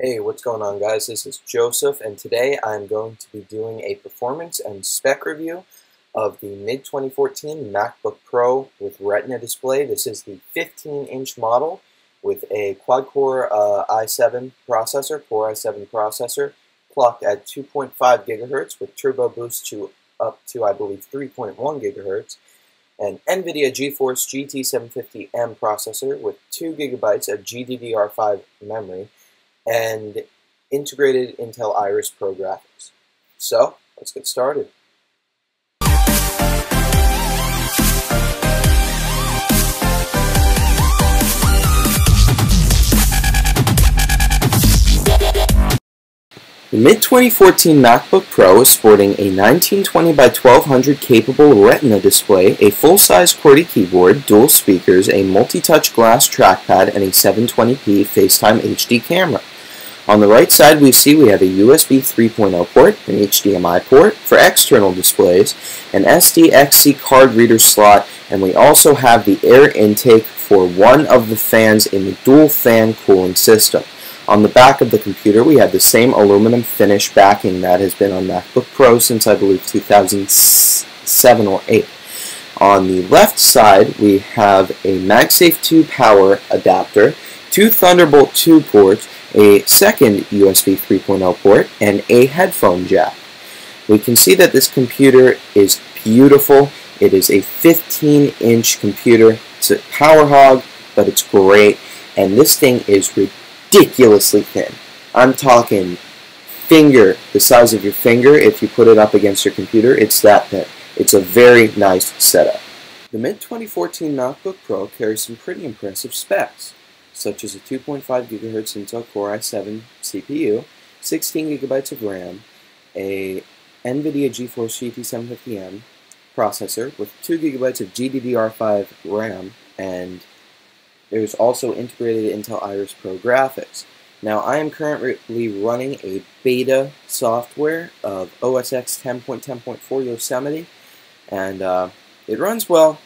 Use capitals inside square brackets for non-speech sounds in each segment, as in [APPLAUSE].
Hey, what's going on guys? This is Joseph and today I'm going to be doing a performance and spec review of the mid-2014 MacBook Pro with Retina display. This is the 15-inch model with a quad-core uh, i7 processor, Core i7 processor, clocked at 2.5 gigahertz with turbo boost to up to, I believe, 3.1 gigahertz, an NVIDIA GeForce GT750M processor with 2 gigabytes of GDDR5 memory, and integrated Intel Iris Pro graphics. So, let's get started. The mid-2014 MacBook Pro is sporting a 1920 by 1200 capable Retina display, a full-size QWERTY keyboard, dual speakers, a multi-touch glass trackpad, and a 720p FaceTime HD camera. On the right side we see we have a USB 3.0 port, an HDMI port for external displays, an SDXC card reader slot, and we also have the air intake for one of the fans in the dual fan cooling system. On the back of the computer, we have the same aluminum finish backing that has been on MacBook Pro since I believe 2007 or 8. On the left side, we have a MagSafe 2 power adapter, two Thunderbolt 2 ports, a second USB 3.0 port, and a headphone jack. We can see that this computer is beautiful. It is a 15-inch computer. It's a power hog, but it's great. And this thing is ridiculously thin. I'm talking finger, the size of your finger, if you put it up against your computer, it's that thin. It's a very nice setup. The mid-2014 MacBook Pro carries some pretty impressive specs, such as a 2.5 GHz Intel Core i7 CPU, 16 gigabytes of RAM, a NVIDIA GeForce GT750M processor with 2 gigabytes of GDDR5 RAM, and there's also integrated Intel Iris Pro graphics. Now I am currently running a beta software of OS X 10.10.4 Yosemite and uh, it runs well.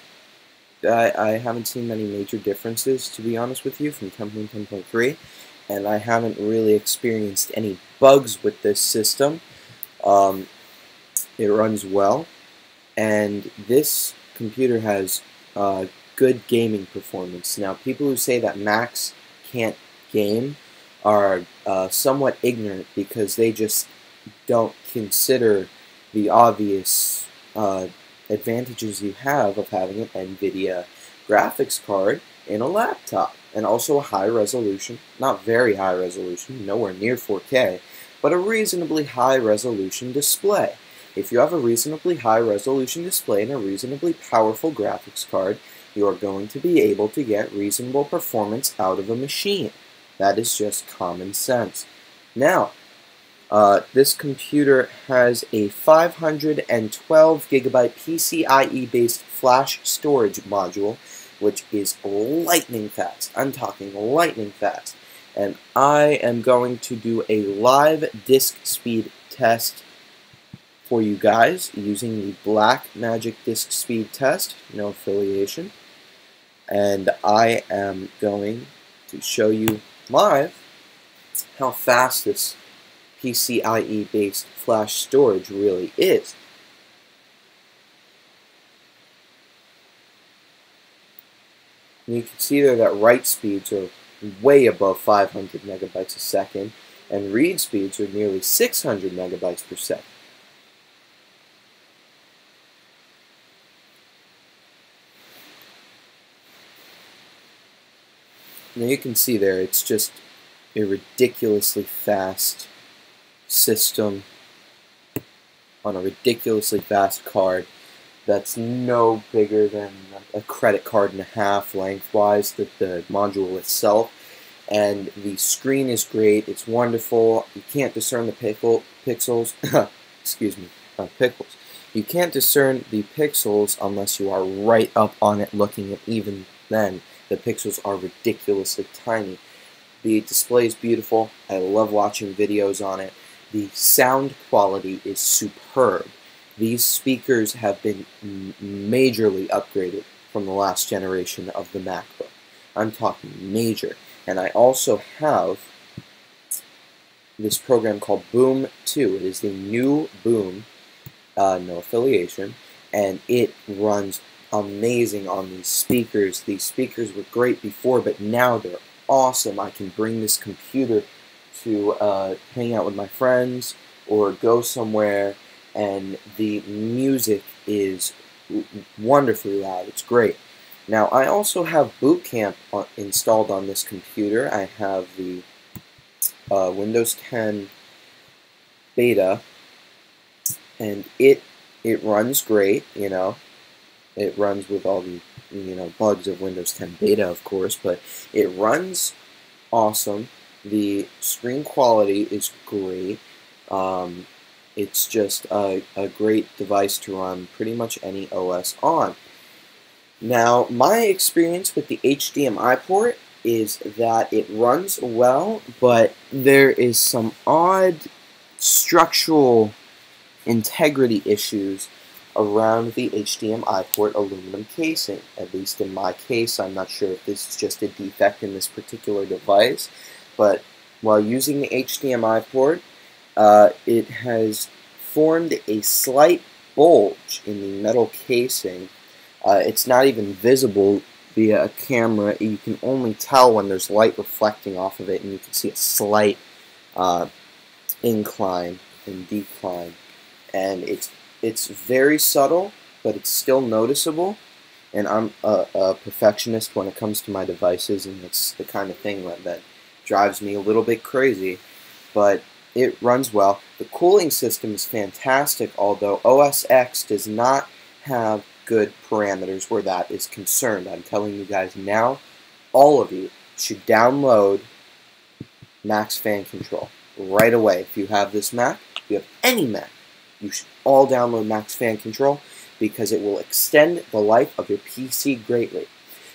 I, I haven't seen many major differences to be honest with you from 10.10.3 and I haven't really experienced any bugs with this system. Um, it runs well and this computer has uh, good gaming performance. Now, people who say that Macs can't game are uh, somewhat ignorant because they just don't consider the obvious uh, advantages you have of having an NVIDIA graphics card in a laptop and also a high resolution, not very high resolution, nowhere near 4K, but a reasonably high resolution display. If you have a reasonably high resolution display and a reasonably powerful graphics card, you are going to be able to get reasonable performance out of a machine. That is just common sense. Now, uh, this computer has a 512 gigabyte PCIe based flash storage module, which is lightning fast. I'm talking lightning fast. And I am going to do a live disk speed test for you guys using the Blackmagic Disk Speed Test, no affiliation and I am going to show you live how fast this PCIe based flash storage really is. And you can see there that write speeds are way above 500 megabytes a second and read speeds are nearly 600 megabytes per second. Now you can see there, it's just a ridiculously fast system on a ridiculously fast card that's no bigger than a credit card and a half lengthwise, the, the module itself. And the screen is great, it's wonderful, you can't discern the pickle, pixels, [COUGHS] excuse me, uh. You can't discern the pixels unless you are right up on it looking at even then. The pixels are ridiculously tiny. The display is beautiful. I love watching videos on it. The sound quality is superb. These speakers have been majorly upgraded from the last generation of the MacBook. I'm talking major. And I also have this program called Boom 2. It is the new Boom, uh, no affiliation, and it runs amazing on these speakers. These speakers were great before, but now they're awesome. I can bring this computer to uh, hang out with my friends or go somewhere, and the music is wonderfully loud. It's great. Now, I also have Boot Camp installed on this computer. I have the uh, Windows 10 beta, and it it runs great. You know, it runs with all the you know bugs of Windows 10 beta, of course, but it runs awesome. The screen quality is great. Um, it's just a, a great device to run pretty much any OS on. Now, my experience with the HDMI port is that it runs well, but there is some odd structural integrity issues around the HDMI port aluminum casing. At least in my case, I'm not sure if this is just a defect in this particular device, but while using the HDMI port, uh, it has formed a slight bulge in the metal casing. Uh, it's not even visible via a camera. You can only tell when there's light reflecting off of it, and you can see a slight uh, incline and decline. And it's it's very subtle, but it's still noticeable. And I'm a, a perfectionist when it comes to my devices, and it's the kind of thing that, that drives me a little bit crazy. But it runs well. The cooling system is fantastic, although OS X does not have good parameters where that is concerned. I'm telling you guys now, all of you should download Macs Fan Control right away. If you have this Mac, if you have any Mac, you should all download Macs Fan Control because it will extend the life of your PC greatly.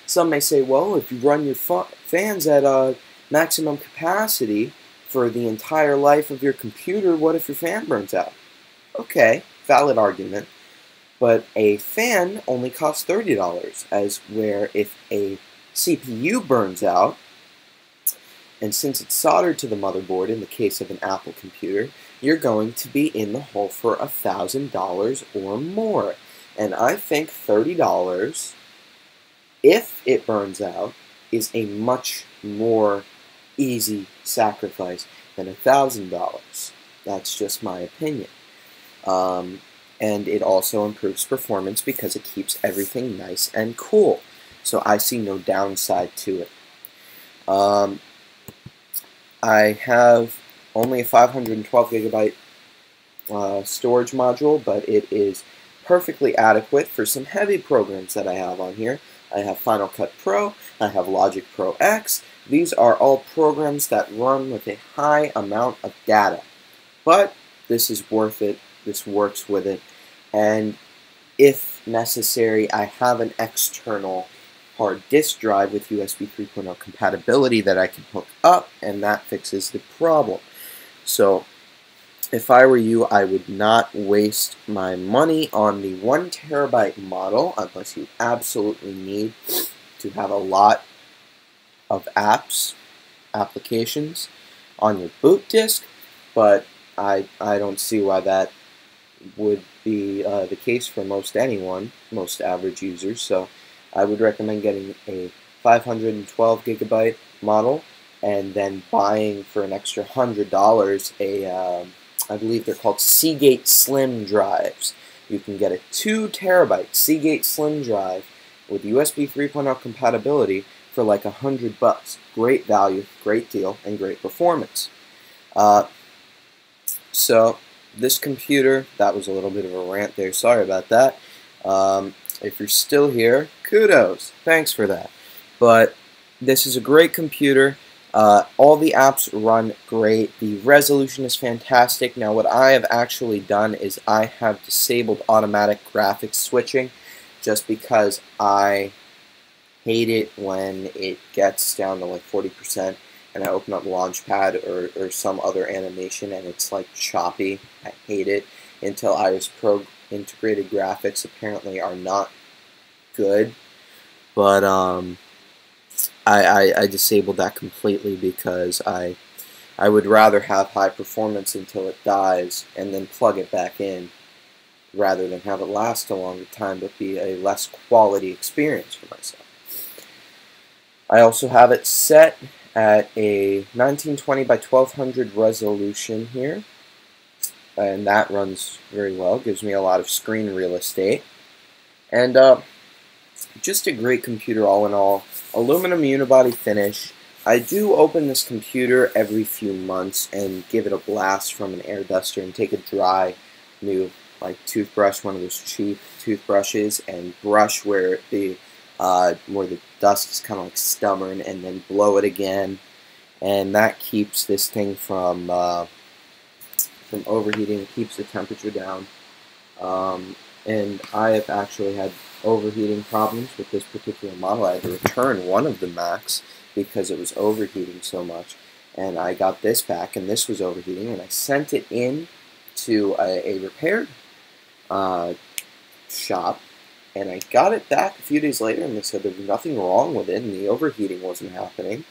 Some may say, well, if you run your fans at uh, maximum capacity, for the entire life of your computer, what if your fan burns out? Okay, valid argument. But a fan only costs $30, as where if a CPU burns out, and since it's soldered to the motherboard in the case of an Apple computer, you're going to be in the hole for $1,000 or more. And I think $30, if it burns out, is a much more easy sacrifice than a thousand dollars. That's just my opinion. Um, and it also improves performance because it keeps everything nice and cool. So I see no downside to it. Um, I have only a 512 gigabyte uh, storage module, but it is perfectly adequate for some heavy programs that I have on here. I have Final Cut Pro, I have Logic Pro X. These are all programs that run with a high amount of data. But this is worth it, this works with it, and if necessary, I have an external hard disk drive with USB 3.0 compatibility that I can hook up, and that fixes the problem. So if I were you, I would not waste my money on the one terabyte model unless you absolutely need to have a lot of apps, applications on your boot disk, but I, I don't see why that would be uh, the case for most anyone, most average users. So I would recommend getting a 512 gigabyte model and then buying for an extra hundred dollars a um, I believe they're called Seagate Slim drives. You can get a 2 terabyte Seagate Slim drive with USB 3.0 compatibility for like a hundred bucks. Great value, great deal, and great performance. Uh, so this computer, that was a little bit of a rant there. Sorry about that. Um, if you're still here, kudos. Thanks for that. But this is a great computer. Uh, all the apps run great. The resolution is fantastic. Now what I have actually done is I have disabled automatic graphics switching just because I hate it when it gets down to like 40% and I open up Launchpad or, or some other animation and it's like choppy. I hate it until Iris Pro integrated graphics apparently are not good. But um, I, I, I disabled that completely because I I would rather have high performance until it dies and then plug it back in rather than have it last a longer time but be a less quality experience for myself. I also have it set at a 1920 by 1200 resolution here and that runs very well gives me a lot of screen real estate and uh, just a great computer all in all aluminum unibody finish I do open this computer every few months and give it a blast from an air duster and take a dry new like toothbrush, one of those cheap toothbrushes, and brush where the uh, where the dust is kind of like stubborn, and then blow it again, and that keeps this thing from uh, from overheating. Keeps the temperature down. Um, and I have actually had overheating problems with this particular model. I had to return one of the Macs because it was overheating so much. And I got this back, and this was overheating, and I sent it in to a, a repair uh, shop, and I got it back a few days later, and they said there was nothing wrong with it, and the overheating wasn't happening.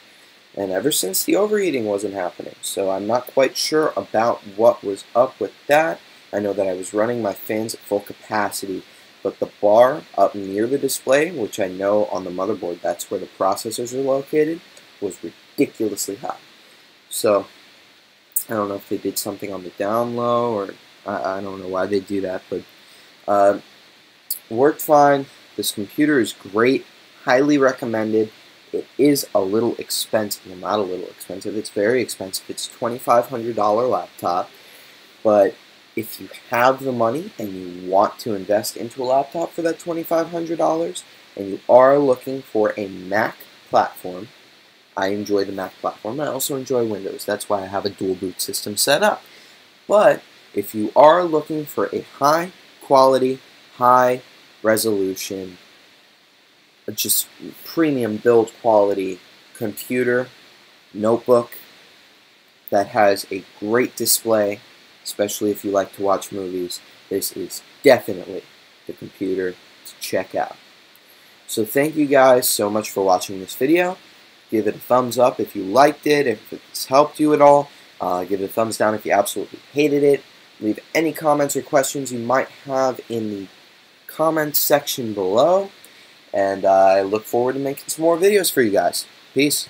And ever since the overheating wasn't happening, so I'm not quite sure about what was up with that. I know that I was running my fans at full capacity, but the bar up near the display, which I know on the motherboard that's where the processors are located, was ridiculously high. So I don't know if they did something on the down low or I, I don't know why they do that, but uh, worked fine. This computer is great, highly recommended. It is a little expensive, well, not a little expensive, it's very expensive. It's $2,500 laptop, but if you have the money and you want to invest into a laptop for that $2,500 and you are looking for a Mac platform, I enjoy the Mac platform. I also enjoy Windows. That's why I have a dual boot system set up. But if you are looking for a high quality, high resolution, just premium build quality computer, notebook that has a great display, especially if you like to watch movies, this is definitely the computer to check out. So thank you guys so much for watching this video. Give it a thumbs up if you liked it, if it's helped you at all. Uh, give it a thumbs down if you absolutely hated it. Leave any comments or questions you might have in the comments section below. And I look forward to making some more videos for you guys. Peace.